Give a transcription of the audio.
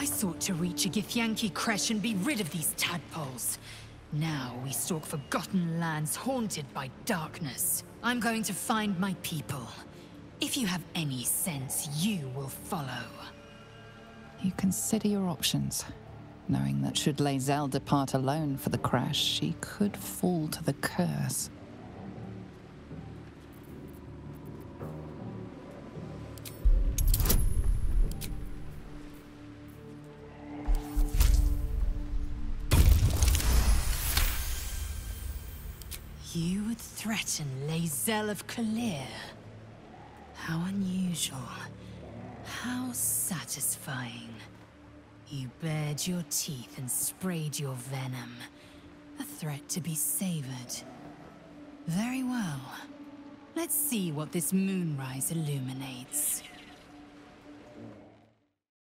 I sought to reach a Githyanki Creche and be rid of these tadpoles. Now we stalk forgotten lands haunted by darkness. I'm going to find my people. If you have any sense, you will follow. You consider your options, knowing that should Lae'zel depart alone for the creche, she could fall to the curse. You would threaten Lae'zel of K'liir. How unusual. How satisfying. You bared your teeth and sprayed your venom. A threat to be savored. Very well. Let's see what this moonrise illuminates.